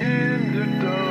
in the dark.